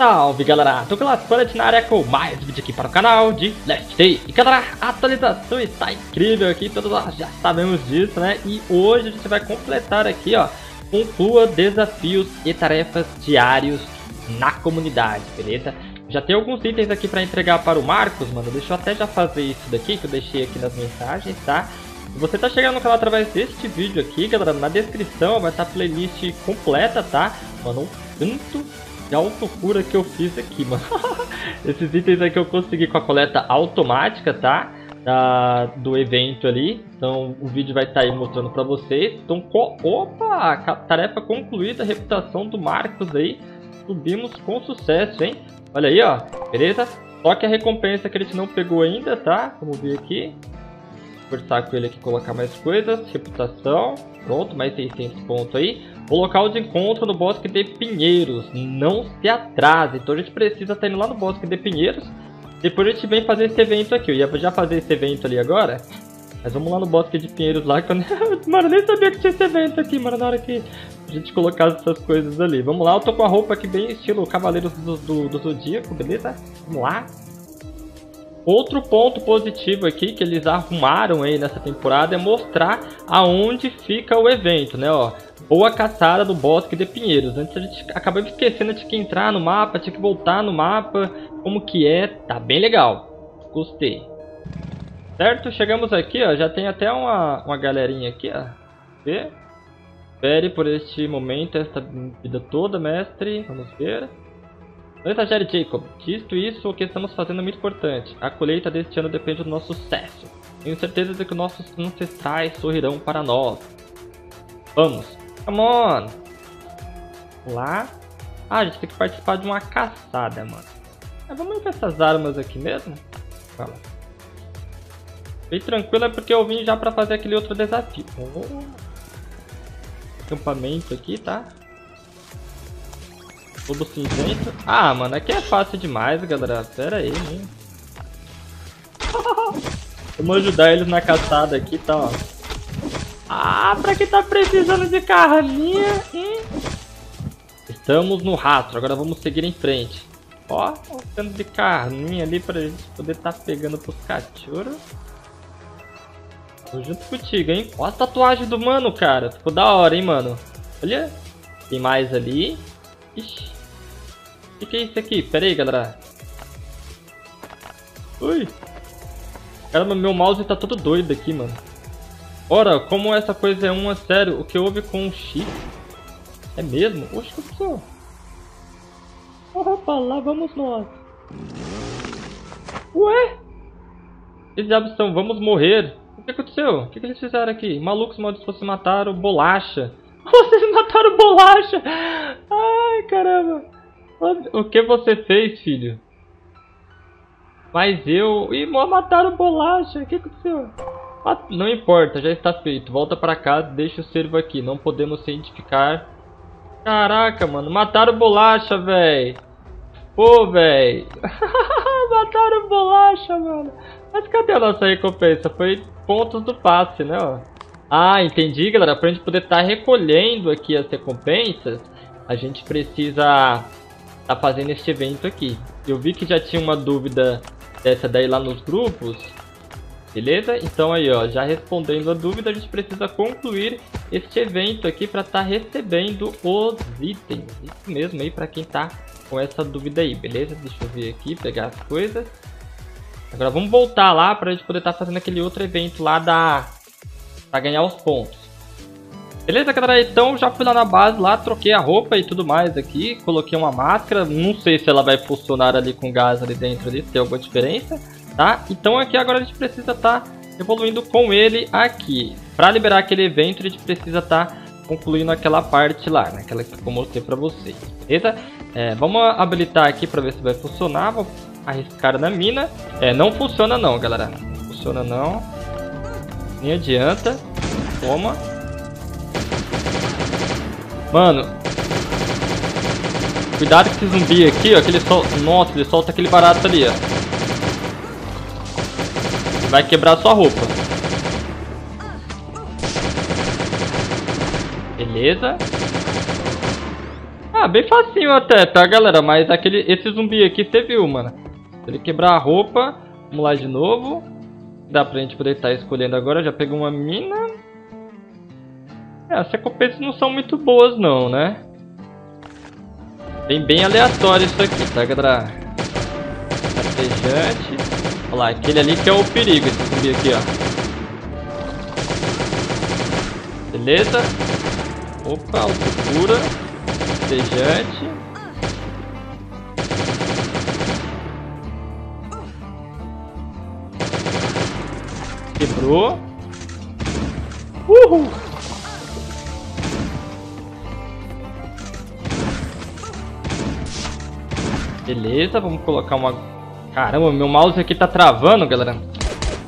Salve galera, tô Class Planet na área com mais vídeo aqui para o canal de Last Day E galera, a atualização está incrível aqui, todos nós já sabemos disso né E hoje a gente vai completar aqui ó, conclua desafios e tarefas diários na comunidade, beleza? Já tem alguns itens aqui para entregar para o Marcos, mano, deixa eu até já fazer isso daqui que eu deixei aqui nas mensagens, tá? Se você tá chegando no canal através deste vídeo aqui, galera, na descrição vai estar a playlist completa, tá? Mano, um tanto de autocura que eu fiz aqui, mano. Esses itens aqui eu consegui com a coleta automática, tá? Da, do evento ali. Então o vídeo vai estar tá aí mostrando pra vocês. Então, co opa! Tarefa concluída, reputação do Marcos aí. Subimos com sucesso, hein? Olha aí, ó. Beleza? Só que a recompensa que a gente não pegou ainda, tá? Vamos ver aqui. Conversar com ele aqui, colocar mais coisas. Reputação. Pronto, mais 600 pontos aí. O local de encontro no Bosque de Pinheiros. Não se atrase. Então a gente precisa estar indo lá no Bosque de Pinheiros. Depois a gente vem fazer esse evento aqui. Eu ia já fazer esse evento ali agora. Mas vamos lá no Bosque de Pinheiros lá. Que eu... mano, eu nem sabia que tinha esse evento aqui, mano. Na hora que a gente colocasse essas coisas ali. Vamos lá, eu tô com a roupa aqui bem estilo Cavaleiros do, do, do Zodíaco, beleza? Vamos lá. Outro ponto positivo aqui que eles arrumaram aí nessa temporada é mostrar aonde fica o evento, né, ó. Boa caçada do Bosque de Pinheiros. Antes a gente acabou esquecendo de que entrar no mapa, tinha que voltar no mapa, como que é, tá bem legal. Gostei. Certo? Chegamos aqui, ó, já tem até uma, uma galerinha aqui, ó. Vê? Espere por este momento, esta vida toda, mestre. Vamos ver. Não exagere, Jacob. Dito isso, o que estamos fazendo é muito importante. A colheita deste ano depende do nosso sucesso. Tenho certeza de que nossos ancestrais sorrirão para nós. Vamos. Come on. Lá. Ah, a gente tem que participar de uma caçada, mano. É, vamos ir com essas armas aqui mesmo? Fala. Bem tranquilo é porque eu vim já pra fazer aquele outro desafio. Oh. Acampamento aqui, tá? Lobo cinzento. Ah, mano, aqui é fácil demais, galera. Pera aí, hein. Vamos ajudar eles na caçada aqui, tá, ó. Ah, pra quem tá precisando de carninha, hein? Estamos no rastro, agora vamos seguir em frente. Ó, tanto de carninha ali pra gente poder tá pegando pros cachorros. Tô junto contigo, hein? Ó a tatuagem do mano, cara. Ficou da hora, hein, mano. Olha. Tem mais ali. Ixi. O que, que é isso aqui? Pera aí, galera. Ui. Caramba, meu mouse tá todo doido aqui, mano. Ora, como essa coisa é uma, sério, o que houve com o chip? É mesmo? Oxe, que sou? Opa, lá vamos nós. Ué? Eles diabos são? Vamos morrer. O que aconteceu? O que, eles fizeram aqui? Malucos malditos, você mataram bolacha. Vocês mataram bolacha! Ai, caramba. O que você fez, filho? Mas eu... Ih, mataram bolacha. O que aconteceu? Ah, não importa, já está feito. Volta pra casa, deixa o servo aqui. Não podemos se identificar. Caraca, mano. Mataram bolacha, velho. Pô, velho. mataram bolacha, mano. Mas cadê a nossa recompensa? Foi pontos do passe, né, ó. Ah, entendi, galera. Pra gente poder estar tá recolhendo aqui as recompensas, a gente precisa tá fazendo este evento aqui. Eu vi que já tinha uma dúvida dessa daí lá nos grupos. Beleza? Então aí, ó, já respondendo a dúvida, a gente precisa concluir este evento aqui para estar tá recebendo os itens. Isso mesmo aí para quem tá com essa dúvida aí, beleza? Deixa eu ver aqui, pegar as coisas. Agora vamos voltar lá para a gente poder estar tá fazendo aquele outro evento lá da... para ganhar os pontos. Beleza, galera? Então já fui lá na base, lá troquei a roupa e tudo mais aqui. Coloquei uma máscara. Não sei se ela vai funcionar ali com gás ali dentro ali, se tem alguma diferença, tá? Então aqui agora a gente precisa estar tá evoluindo com ele aqui. Para liberar aquele evento, a gente precisa estar tá concluindo aquela parte lá, né? Aquela que eu mostrei para vocês, beleza? É, vamos habilitar aqui para ver se vai funcionar. Vou arriscar na mina. É, não funciona não, galera. Não funciona não. Nem adianta. Toma. Mano. Cuidado com esse zumbi aqui, ó. Que ele. Nossa, ele solta aquele barato ali, ó. Vai quebrar sua roupa. Beleza. Ah, bem facinho até, tá, galera? Mas aquele, esse zumbi aqui, você viu, mano. Ele quebrar a roupa, vamos lá de novo. Dá pra gente poder estar tá escolhendo agora. Já pegou uma mina. É, as recompensas não são muito boas, não, né? Bem, bem aleatório isso aqui, tá, galera? Rastejante. Olha lá, aquele ali que é o perigo, esse zumbi aqui, ó. Beleza? Opa, altura. Rastejante. Quebrou. Uhul! Beleza, vamos colocar uma... Caramba, meu mouse aqui tá travando, galera.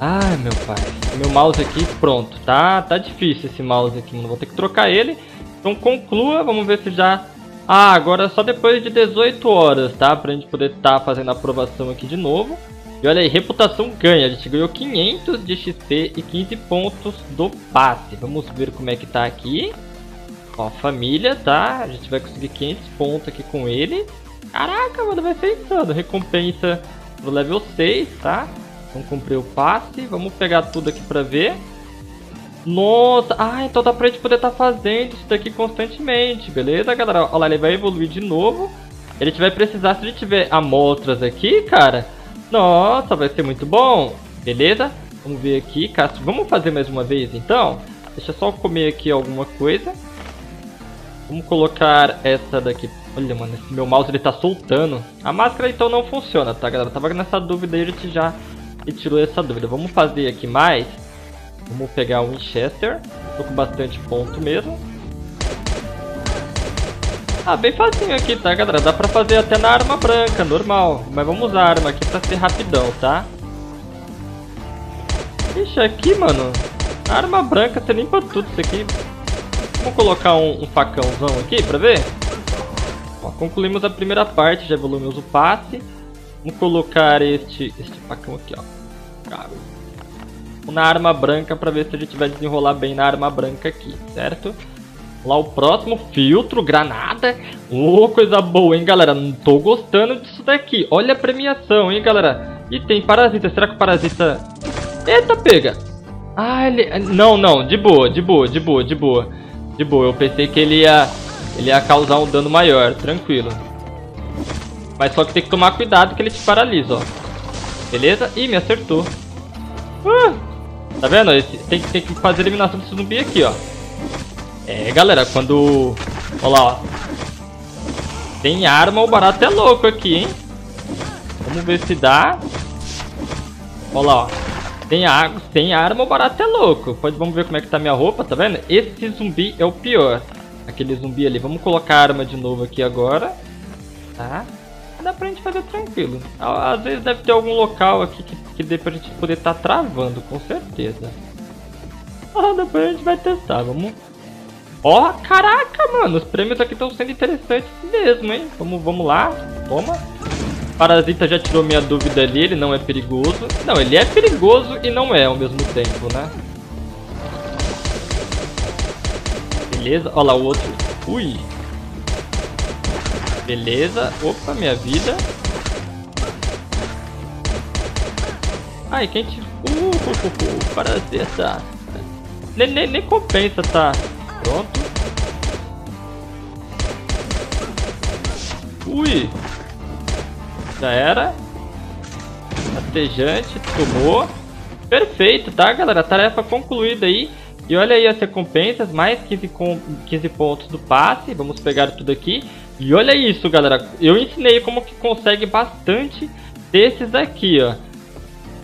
Ai, meu pai. Meu mouse aqui, pronto. Tá, tá difícil esse mouse aqui, mano. Vou ter que trocar ele. Então conclua, vamos ver se já... Ah, agora só depois de 18 horas, tá? Pra gente poder estar tá fazendo a aprovação aqui de novo. E olha aí, reputação ganha. A gente ganhou 500 de XP e 15 pontos do passe. Vamos ver como é que tá aqui. Ó, família, tá? A gente vai conseguir 500 pontos aqui com ele. Caraca, mano, vai ser insano. Recompensa pro level 6, tá? Vamos cumprir o passe. Vamos pegar tudo aqui pra ver. Nossa, ah, então dá pra gente poder estar tá fazendo isso daqui constantemente, beleza, galera? Olha lá, ele vai evoluir de novo. Ele vai precisar, se ele tiver amostras aqui, cara, nossa, vai ser muito bom. Beleza? Vamos ver aqui. Vamos fazer mais uma vez, então? Deixa eu só comer aqui alguma coisa. Vamos colocar essa daqui. Olha, mano, esse meu mouse ele tá soltando. A máscara então não funciona, tá, galera? Tava nessa dúvida e a gente já tirou essa dúvida. Vamos fazer aqui mais. Vamos pegar o Winchester. Tô com bastante ponto mesmo. Ah, bem facinho aqui, tá, galera? Dá pra fazer até na arma branca, normal. Mas vamos usar a arma aqui pra ser rapidão, tá? Ixi, aqui, mano. Arma branca, você limpa tudo isso aqui. Vamos colocar um, um facãozão aqui pra ver? Concluímos a primeira parte, já evoluímos o passe. Vamos colocar este, este facão aqui, ó. Na arma branca pra ver se a gente vai desenrolar bem na arma branca aqui, certo? Lá o próximo, filtro, granada. Ô, oh, coisa boa, hein, galera? Não tô gostando disso daqui. Olha a premiação, hein, galera? E tem parasita. Será que o parasita... Eita, pega. Ah, ele... Não, não. De boa, de boa, de boa, de boa. De boa. Eu pensei que ele ia... Ele ia causar um dano maior. Tranquilo. Mas só que tem que tomar cuidado que ele te paralisa, ó. Beleza? Ih, me acertou. Uh, tá vendo? Tem, tem que fazer a eliminação desse zumbi aqui, ó. É, galera, quando... Olha lá, ó. Tem arma, o barato é louco aqui, hein? Vamos ver se dá. Olha lá, ó. Tem, água, tem arma, o barato é louco. Pode, vamos ver como é que tá minha roupa, tá vendo? Esse zumbi é o pior. Aquele zumbi ali. Vamos colocar a arma de novo aqui agora. Tá? Dá pra gente fazer tranquilo. Às vezes deve ter algum local aqui que, que dê pra gente poder estar tá travando, com certeza. Ah, depois a gente vai testar. Vamos Ó, oh, caraca, mano, os prêmios aqui estão sendo interessantes mesmo, hein? Vamos, vamos lá, toma. Parasita já tirou minha dúvida ali, ele não é perigoso. Não, ele é perigoso e não é ao mesmo tempo, né? Beleza, olha lá o outro. Ui. Beleza, opa, minha vida. Ai, quem te... Uh, uh, uh, uh parasita. Nem, nem, nem compensa, tá? Pronto. Ui. Já era. Rastejante, tomou. Perfeito, tá, galera? Tarefa concluída aí. E olha aí as recompensas, mais 15, com, 15 pontos do passe. Vamos pegar tudo aqui. E olha isso, galera. Eu ensinei como que consegue bastante desses aqui, ó.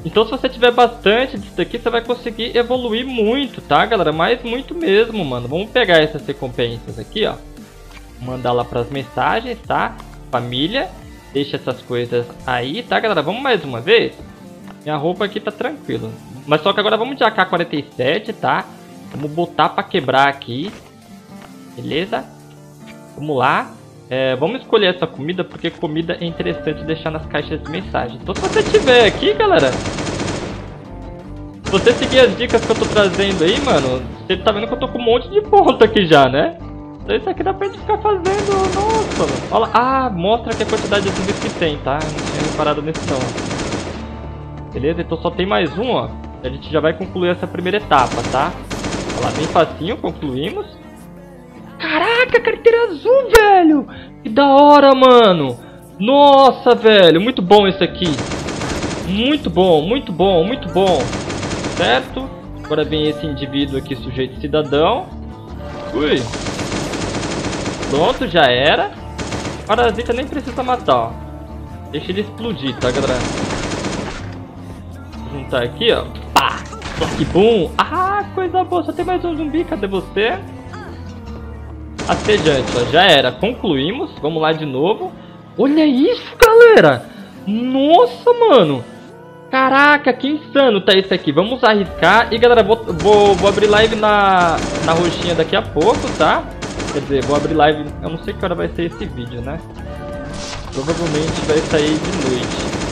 Então se você tiver bastante disso daqui, você vai conseguir evoluir muito, tá, galera? Mas muito mesmo, mano. Vamos pegar essas recompensas aqui, ó. Mandar lá pras mensagens, tá? Família. Deixa essas coisas aí, tá, galera? Vamos mais uma vez? Minha roupa aqui tá tranquilo. Mas só que agora vamos de AK-47, tá? Vamos botar pra quebrar aqui. Beleza? Vamos lá. É, vamos escolher essa comida porque comida é interessante deixar nas caixas de mensagem. Então se você tiver aqui, galera... Se você seguir as dicas que eu tô trazendo aí, mano, você tá vendo que eu tô com um monte de ponto aqui já, né? Isso aqui dá pra gente ficar fazendo, nossa. Olha lá. Ah, mostra que a quantidade de zumbis que tem, tá? Não tinha reparado nisso não. Beleza, então só tem mais um, ó. A gente já vai concluir essa primeira etapa, tá? Lá, bem facinho, concluímos. Caraca, carteira azul, velho! Que da hora, mano! Nossa, velho, muito bom esse aqui. Muito bom, muito bom, muito bom. Certo? Agora vem esse indivíduo aqui, sujeito cidadão. Ui. Pronto, já era. Parasita nem precisa matar, ó. Deixa ele explodir, tá, galera? Vou juntar aqui, ó. Que bom! Ah, coisa boa. Só tem mais um zumbi. Cadê você? Assediante, ó. Já era. Concluímos. Vamos lá de novo. Olha isso, galera! Nossa, mano! Caraca, que insano tá esse aqui. Vamos arriscar. E, galera, vou, vou, vou abrir live na, na roxinha daqui a pouco, tá? Quer dizer, vou abrir live... Eu não sei que hora vai ser esse vídeo, né? Provavelmente vai sair de noite.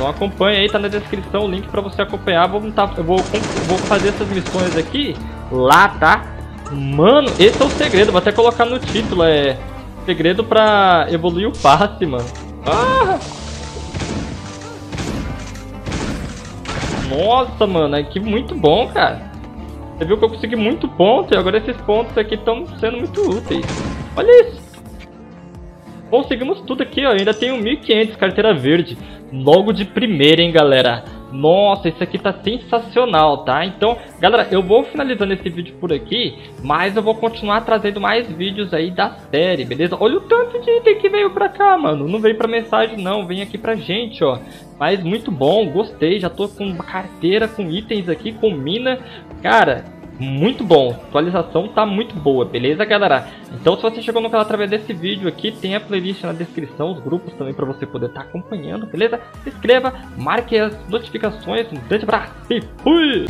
Então acompanha aí, tá na descrição o link pra você acompanhar. Vou, tá, eu vou, vou fazer essas missões aqui lá, tá? Mano, esse é o segredo. Vou até colocar no título, é... Segredo pra evoluir o passe, mano. Ah! Nossa, mano, que muito bom, cara. Você viu que eu consegui muito ponto e agora esses pontos aqui estão sendo muito úteis. Olha isso. Conseguimos tudo aqui, ó. Ainda tenho 1.500 carteira verde. Logo de primeira, hein, galera. Nossa, isso aqui tá sensacional, tá? Então, galera, eu vou finalizando esse vídeo por aqui, mas eu vou continuar trazendo mais vídeos aí da série, beleza? Olha o tanto de item que veio pra cá, mano. Não veio pra mensagem, não. Vem aqui pra gente, ó. Mas muito bom, gostei. Já tô com carteira com itens aqui, com mina. Cara, muito bom. A atualização tá muito boa, beleza, galera? Então, se você chegou no canal através desse vídeo aqui, tem a playlist na descrição, os grupos também para você poder estar tá acompanhando, beleza? Se inscreva, marque as notificações. Um grande abraço e fui!